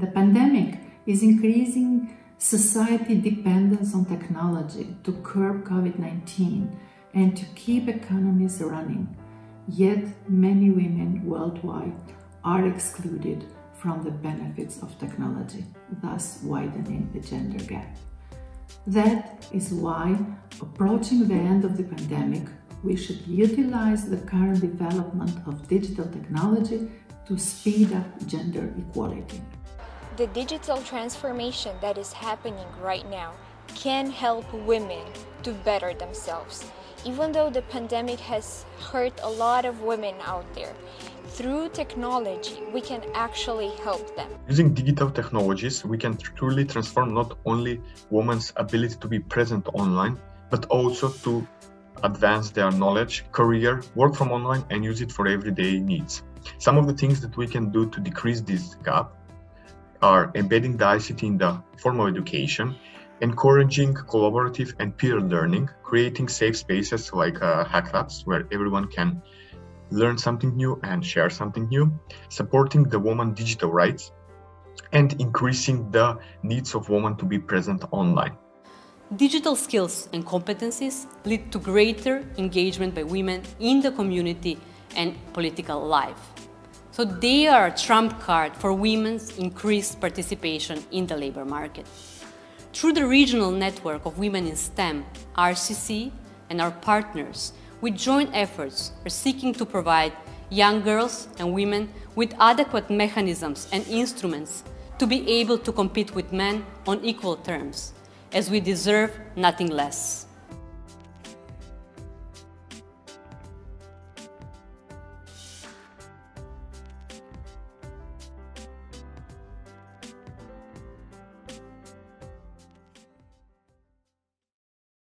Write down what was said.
The pandemic is increasing society dependence on technology to curb COVID-19 and to keep economies running. Yet many women worldwide are excluded from the benefits of technology, thus widening the gender gap. That is why, approaching the end of the pandemic, we should utilize the current development of digital technology to speed up gender equality. The digital transformation that is happening right now can help women to better themselves. Even though the pandemic has hurt a lot of women out there, through technology, we can actually help them. Using digital technologies, we can truly transform not only women's ability to be present online, but also to advance their knowledge, career, work from online, and use it for everyday needs. Some of the things that we can do to decrease this gap are embedding the ICT in the formal education, encouraging collaborative and peer learning, creating safe spaces like uh, hack labs where everyone can learn something new and share something new, supporting the woman digital rights, and increasing the needs of women to be present online. Digital skills and competencies lead to greater engagement by women in the community and political life. So they are a trump card for women's increased participation in the labor market. Through the regional network of women in STEM, RCC, and our partners, with joint efforts are seeking to provide young girls and women with adequate mechanisms and instruments to be able to compete with men on equal terms, as we deserve nothing less.